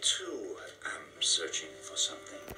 too am searching for something.